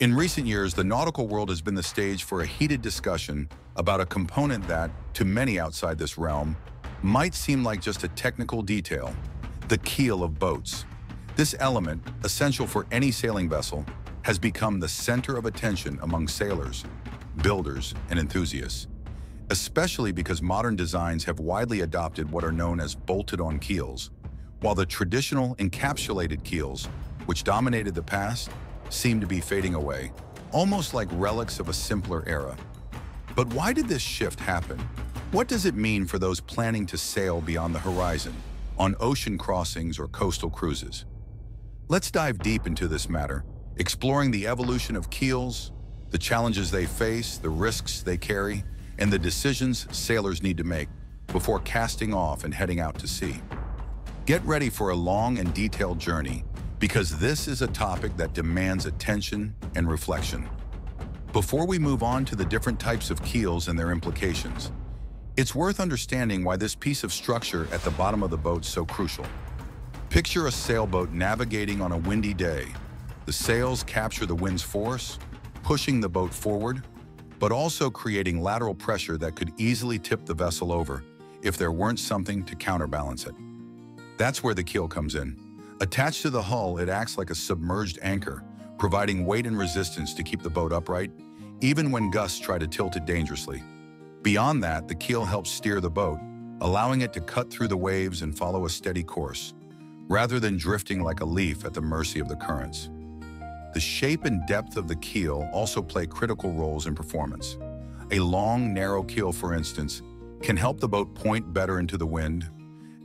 In recent years, the nautical world has been the stage for a heated discussion about a component that, to many outside this realm, might seem like just a technical detail, the keel of boats. This element, essential for any sailing vessel, has become the center of attention among sailors, builders, and enthusiasts, especially because modern designs have widely adopted what are known as bolted-on keels, while the traditional encapsulated keels, which dominated the past, seem to be fading away, almost like relics of a simpler era. But why did this shift happen? What does it mean for those planning to sail beyond the horizon, on ocean crossings or coastal cruises? Let's dive deep into this matter, exploring the evolution of keels, the challenges they face, the risks they carry, and the decisions sailors need to make before casting off and heading out to sea. Get ready for a long and detailed journey because this is a topic that demands attention and reflection. Before we move on to the different types of keels and their implications, it's worth understanding why this piece of structure at the bottom of the boat is so crucial. Picture a sailboat navigating on a windy day. The sails capture the wind's force, pushing the boat forward, but also creating lateral pressure that could easily tip the vessel over if there weren't something to counterbalance it. That's where the keel comes in. Attached to the hull, it acts like a submerged anchor, providing weight and resistance to keep the boat upright, even when gusts try to tilt it dangerously. Beyond that, the keel helps steer the boat, allowing it to cut through the waves and follow a steady course, rather than drifting like a leaf at the mercy of the currents. The shape and depth of the keel also play critical roles in performance. A long, narrow keel, for instance, can help the boat point better into the wind,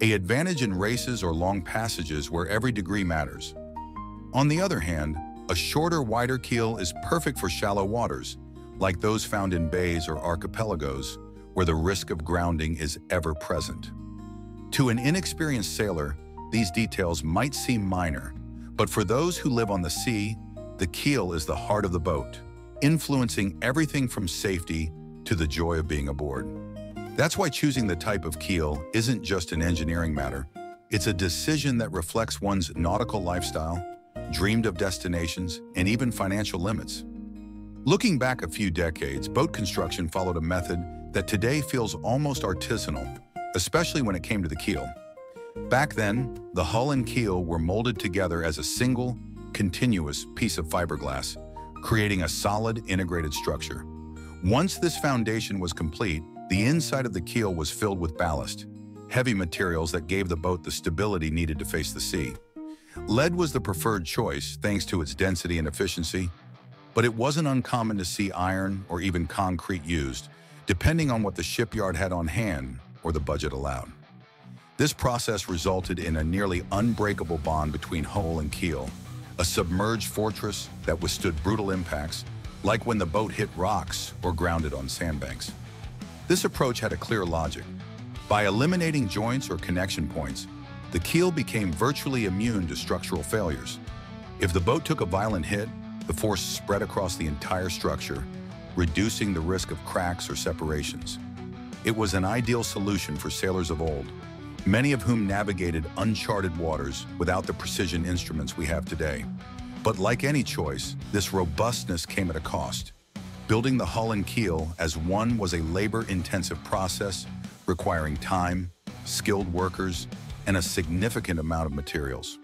a advantage in races or long passages where every degree matters. On the other hand, a shorter, wider keel is perfect for shallow waters, like those found in bays or archipelagos, where the risk of grounding is ever present. To an inexperienced sailor, these details might seem minor, but for those who live on the sea, the keel is the heart of the boat, influencing everything from safety to the joy of being aboard. That's why choosing the type of keel isn't just an engineering matter. It's a decision that reflects one's nautical lifestyle, dreamed of destinations, and even financial limits. Looking back a few decades, boat construction followed a method that today feels almost artisanal, especially when it came to the keel. Back then, the hull and keel were molded together as a single, continuous piece of fiberglass, creating a solid, integrated structure. Once this foundation was complete, the inside of the keel was filled with ballast, heavy materials that gave the boat the stability needed to face the sea. Lead was the preferred choice thanks to its density and efficiency, but it wasn't uncommon to see iron or even concrete used, depending on what the shipyard had on hand or the budget allowed. This process resulted in a nearly unbreakable bond between hull and keel, a submerged fortress that withstood brutal impacts, like when the boat hit rocks or grounded on sandbanks. This approach had a clear logic. By eliminating joints or connection points, the keel became virtually immune to structural failures. If the boat took a violent hit, the force spread across the entire structure, reducing the risk of cracks or separations. It was an ideal solution for sailors of old, many of whom navigated uncharted waters without the precision instruments we have today. But like any choice, this robustness came at a cost. Building the hull and keel as one was a labor-intensive process requiring time, skilled workers, and a significant amount of materials.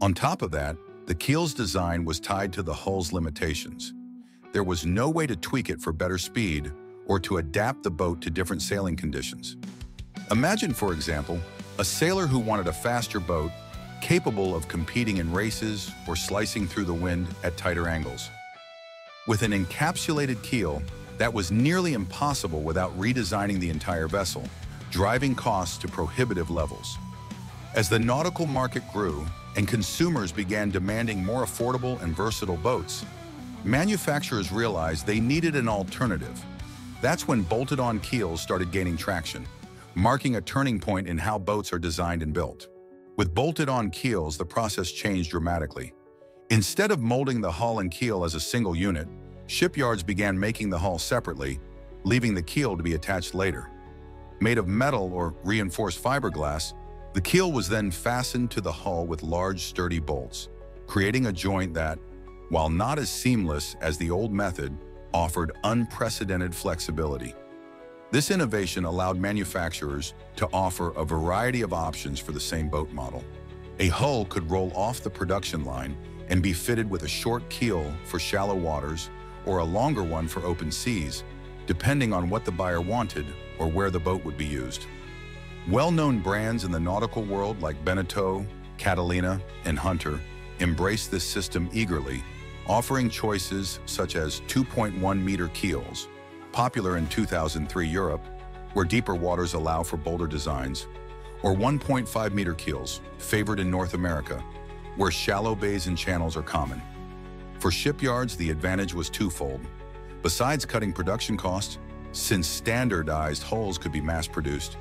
On top of that, the keel's design was tied to the hull's limitations. There was no way to tweak it for better speed or to adapt the boat to different sailing conditions. Imagine, for example, a sailor who wanted a faster boat capable of competing in races or slicing through the wind at tighter angles. With an encapsulated keel, that was nearly impossible without redesigning the entire vessel, driving costs to prohibitive levels. As the nautical market grew and consumers began demanding more affordable and versatile boats, manufacturers realized they needed an alternative. That's when bolted-on keels started gaining traction, marking a turning point in how boats are designed and built. With bolted-on keels, the process changed dramatically. Instead of molding the hull and keel as a single unit, shipyards began making the hull separately, leaving the keel to be attached later. Made of metal or reinforced fiberglass, the keel was then fastened to the hull with large, sturdy bolts, creating a joint that, while not as seamless as the old method, offered unprecedented flexibility. This innovation allowed manufacturers to offer a variety of options for the same boat model. A hull could roll off the production line and be fitted with a short keel for shallow waters or a longer one for open seas, depending on what the buyer wanted or where the boat would be used. Well-known brands in the nautical world like Beneteau, Catalina, and Hunter embrace this system eagerly, offering choices such as 2.1-meter keels, popular in 2003 Europe, where deeper waters allow for bolder designs, or 1.5-meter keels, favored in North America, where shallow bays and channels are common. For shipyards, the advantage was twofold. Besides cutting production costs, since standardized hulls could be mass-produced,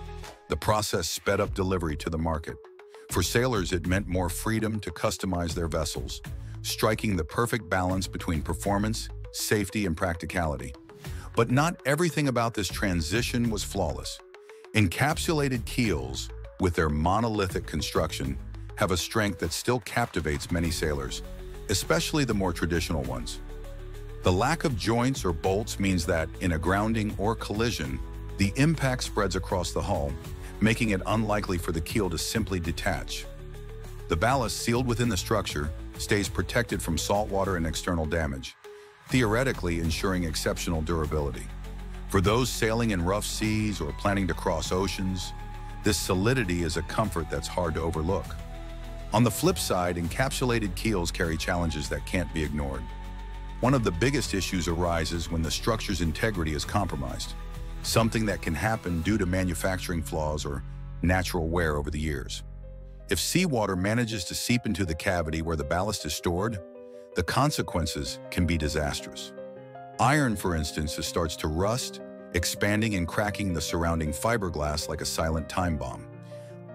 the process sped up delivery to the market. For sailors, it meant more freedom to customize their vessels, striking the perfect balance between performance, safety, and practicality. But not everything about this transition was flawless. Encapsulated keels, with their monolithic construction, have a strength that still captivates many sailors, especially the more traditional ones. The lack of joints or bolts means that, in a grounding or collision, the impact spreads across the hull, making it unlikely for the keel to simply detach. The ballast sealed within the structure stays protected from saltwater and external damage, theoretically ensuring exceptional durability. For those sailing in rough seas or planning to cross oceans, this solidity is a comfort that's hard to overlook. On the flip side, encapsulated keels carry challenges that can't be ignored. One of the biggest issues arises when the structure's integrity is compromised, something that can happen due to manufacturing flaws or natural wear over the years. If seawater manages to seep into the cavity where the ballast is stored, the consequences can be disastrous. Iron, for instance, starts to rust, expanding and cracking the surrounding fiberglass like a silent time bomb.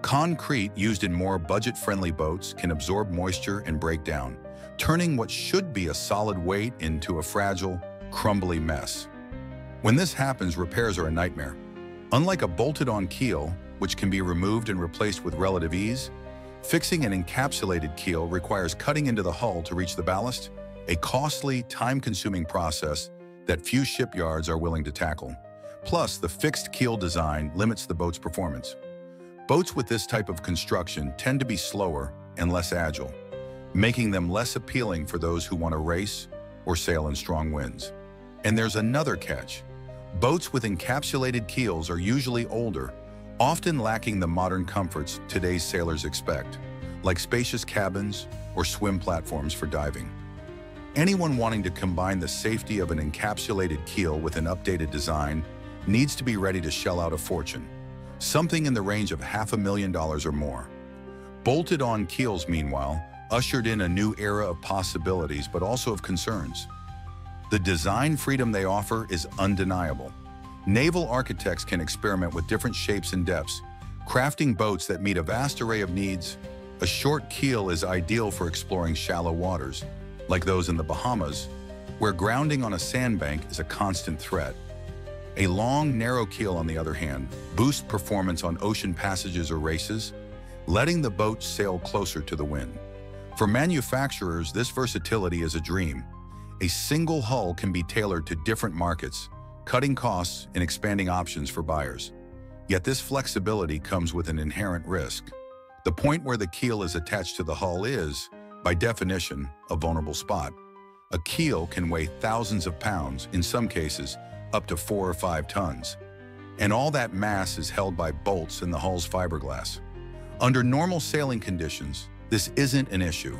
Concrete used in more budget-friendly boats can absorb moisture and break down, turning what should be a solid weight into a fragile, crumbly mess. When this happens, repairs are a nightmare. Unlike a bolted-on keel, which can be removed and replaced with relative ease, Fixing an encapsulated keel requires cutting into the hull to reach the ballast, a costly, time-consuming process that few shipyards are willing to tackle. Plus, the fixed keel design limits the boat's performance. Boats with this type of construction tend to be slower and less agile, making them less appealing for those who want to race or sail in strong winds. And there's another catch. Boats with encapsulated keels are usually older often lacking the modern comforts today's sailors expect, like spacious cabins or swim platforms for diving. Anyone wanting to combine the safety of an encapsulated keel with an updated design needs to be ready to shell out a fortune, something in the range of half a million dollars or more. Bolted-on keels, meanwhile, ushered in a new era of possibilities but also of concerns. The design freedom they offer is undeniable, Naval architects can experiment with different shapes and depths, crafting boats that meet a vast array of needs. A short keel is ideal for exploring shallow waters, like those in the Bahamas, where grounding on a sandbank is a constant threat. A long, narrow keel, on the other hand, boosts performance on ocean passages or races, letting the boat sail closer to the wind. For manufacturers, this versatility is a dream. A single hull can be tailored to different markets, cutting costs and expanding options for buyers. Yet this flexibility comes with an inherent risk. The point where the keel is attached to the hull is, by definition, a vulnerable spot. A keel can weigh thousands of pounds, in some cases, up to four or five tons. And all that mass is held by bolts in the hull's fiberglass. Under normal sailing conditions, this isn't an issue.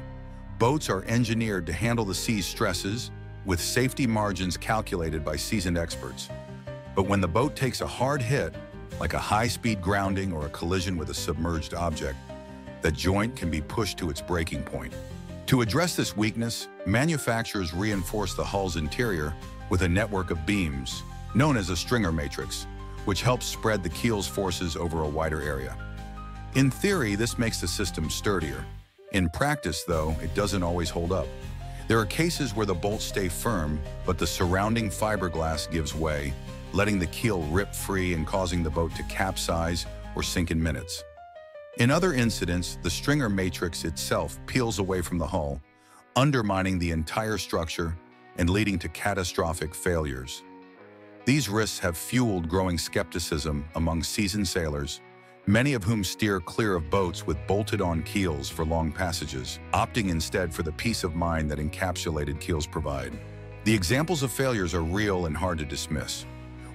Boats are engineered to handle the sea's stresses with safety margins calculated by seasoned experts. But when the boat takes a hard hit, like a high-speed grounding or a collision with a submerged object, the joint can be pushed to its breaking point. To address this weakness, manufacturers reinforce the hull's interior with a network of beams, known as a stringer matrix, which helps spread the keel's forces over a wider area. In theory, this makes the system sturdier. In practice, though, it doesn't always hold up. There are cases where the bolts stay firm, but the surrounding fiberglass gives way, letting the keel rip free and causing the boat to capsize or sink in minutes. In other incidents, the stringer matrix itself peels away from the hull, undermining the entire structure and leading to catastrophic failures. These risks have fueled growing skepticism among seasoned sailors, many of whom steer clear of boats with bolted-on keels for long passages, opting instead for the peace of mind that encapsulated keels provide. The examples of failures are real and hard to dismiss.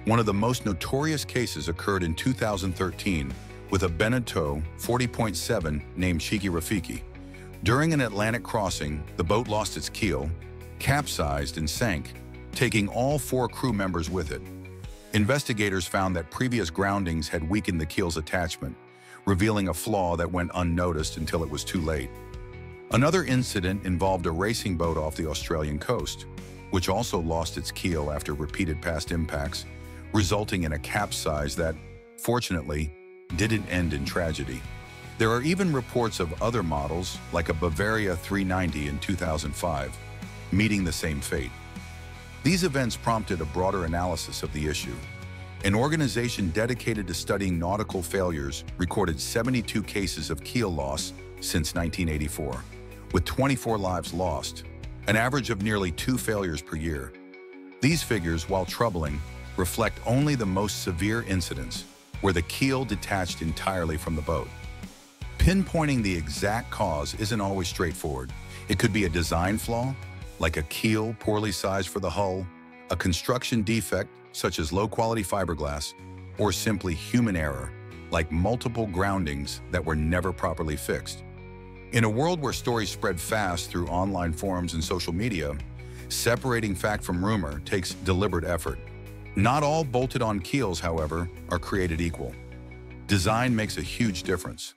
One of the most notorious cases occurred in 2013 with a Beneteau 40.7 named Cheeki Rafiki. During an Atlantic crossing, the boat lost its keel, capsized and sank, taking all four crew members with it. Investigators found that previous groundings had weakened the keel's attachment, revealing a flaw that went unnoticed until it was too late. Another incident involved a racing boat off the Australian coast, which also lost its keel after repeated past impacts resulting in a capsize that, fortunately, didn't end in tragedy. There are even reports of other models, like a Bavaria 390 in 2005, meeting the same fate. These events prompted a broader analysis of the issue. An organization dedicated to studying nautical failures recorded 72 cases of keel loss since 1984, with 24 lives lost, an average of nearly two failures per year. These figures, while troubling, reflect only the most severe incidents where the keel detached entirely from the boat. Pinpointing the exact cause isn't always straightforward. It could be a design flaw, like a keel poorly sized for the hull, a construction defect, such as low-quality fiberglass, or simply human error, like multiple groundings that were never properly fixed. In a world where stories spread fast through online forums and social media, separating fact from rumor takes deliberate effort. Not all bolted-on keels, however, are created equal. Design makes a huge difference.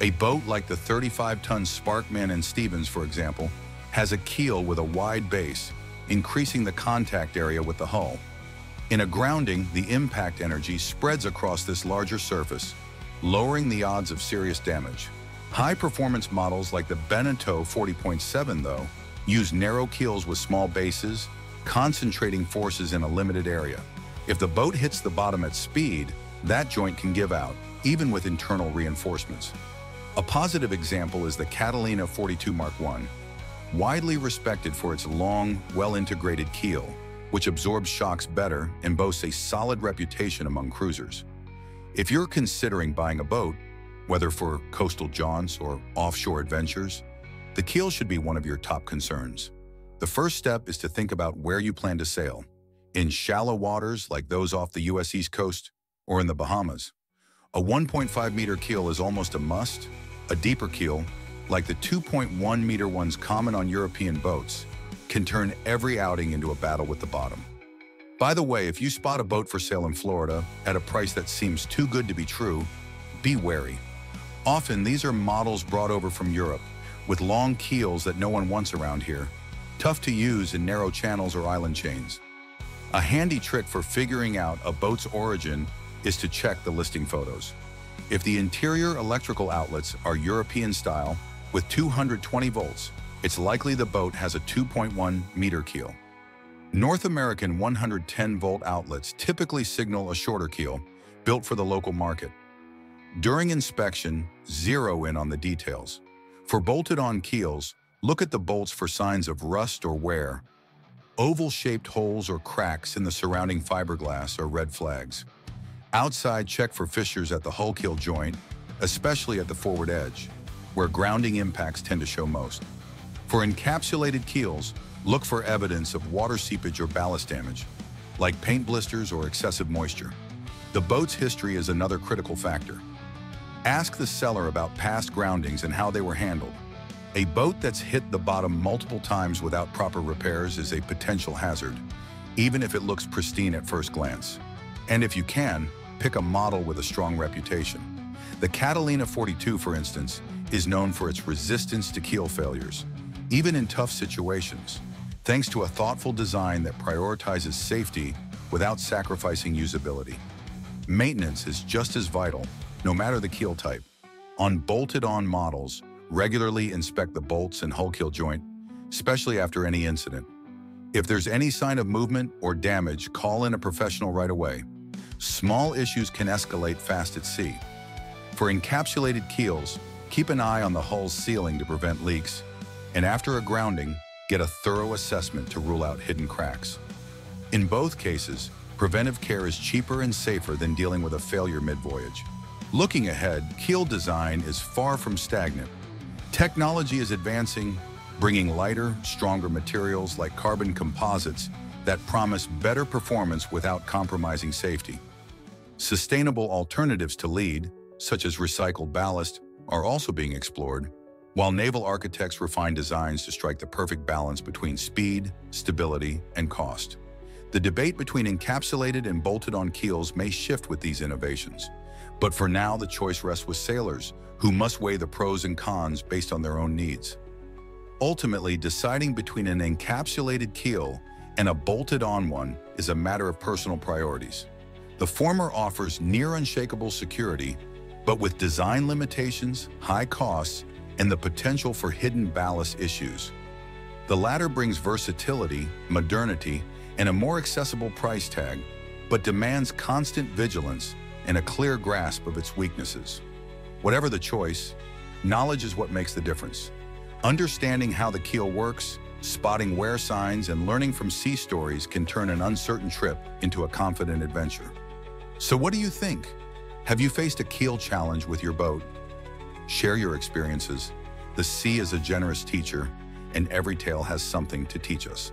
A boat like the 35-ton Sparkman and Stevens, for example, has a keel with a wide base, increasing the contact area with the hull. In a grounding, the impact energy spreads across this larger surface, lowering the odds of serious damage. High-performance models like the Beneteau 40.7, though, use narrow keels with small bases, concentrating forces in a limited area. If the boat hits the bottom at speed, that joint can give out, even with internal reinforcements. A positive example is the Catalina 42 Mark I, widely respected for its long, well-integrated keel, which absorbs shocks better and boasts a solid reputation among cruisers. If you're considering buying a boat, whether for coastal jaunts or offshore adventures, the keel should be one of your top concerns. The first step is to think about where you plan to sail in shallow waters like those off the U.S. East Coast or in the Bahamas. A 1.5 meter keel is almost a must. A deeper keel, like the 2.1 meter ones common on European boats, can turn every outing into a battle with the bottom. By the way, if you spot a boat for sale in Florida at a price that seems too good to be true, be wary. Often, these are models brought over from Europe, with long keels that no one wants around here, tough to use in narrow channels or island chains. A handy trick for figuring out a boat's origin is to check the listing photos. If the interior electrical outlets are European style with 220 volts, it's likely the boat has a 2.1 meter keel. North American 110 volt outlets typically signal a shorter keel, built for the local market. During inspection, zero in on the details. For bolted-on keels, look at the bolts for signs of rust or wear, Oval-shaped holes or cracks in the surrounding fiberglass are red flags. Outside, check for fissures at the hull keel joint, especially at the forward edge, where grounding impacts tend to show most. For encapsulated keels, look for evidence of water seepage or ballast damage, like paint blisters or excessive moisture. The boat's history is another critical factor. Ask the seller about past groundings and how they were handled. A boat that's hit the bottom multiple times without proper repairs is a potential hazard, even if it looks pristine at first glance. And if you can, pick a model with a strong reputation. The Catalina 42, for instance, is known for its resistance to keel failures, even in tough situations, thanks to a thoughtful design that prioritizes safety without sacrificing usability. Maintenance is just as vital, no matter the keel type. On bolted-on models, Regularly inspect the bolts and hull keel joint, especially after any incident. If there's any sign of movement or damage, call in a professional right away. Small issues can escalate fast at sea. For encapsulated keels, keep an eye on the hull's sealing to prevent leaks. and after a grounding, get a thorough assessment to rule out hidden cracks. In both cases, preventive care is cheaper and safer than dealing with a failure mid-voyage. Looking ahead, keel design is far from stagnant. Technology is advancing, bringing lighter, stronger materials like carbon composites that promise better performance without compromising safety. Sustainable alternatives to lead, such as recycled ballast, are also being explored, while naval architects refine designs to strike the perfect balance between speed, stability, and cost. The debate between encapsulated and bolted-on keels may shift with these innovations, but for now the choice rests with sailors, who must weigh the pros and cons based on their own needs. Ultimately, deciding between an encapsulated keel and a bolted-on one is a matter of personal priorities. The former offers near unshakable security, but with design limitations, high costs, and the potential for hidden ballast issues. The latter brings versatility, modernity, and a more accessible price tag, but demands constant vigilance and a clear grasp of its weaknesses. Whatever the choice, knowledge is what makes the difference. Understanding how the keel works, spotting wear signs, and learning from sea stories can turn an uncertain trip into a confident adventure. So what do you think? Have you faced a keel challenge with your boat? Share your experiences. The sea is a generous teacher, and every tale has something to teach us.